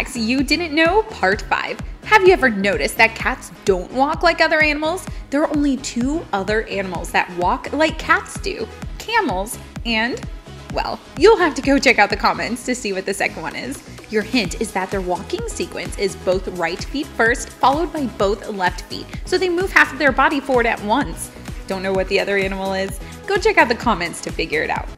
facts you didn't know, part 5. Have you ever noticed that cats don't walk like other animals? There are only two other animals that walk like cats do camels and, well, you'll have to go check out the comments to see what the second one is. Your hint is that their walking sequence is both right feet first, followed by both left feet, so they move half of their body forward at once. Don't know what the other animal is? Go check out the comments to figure it out.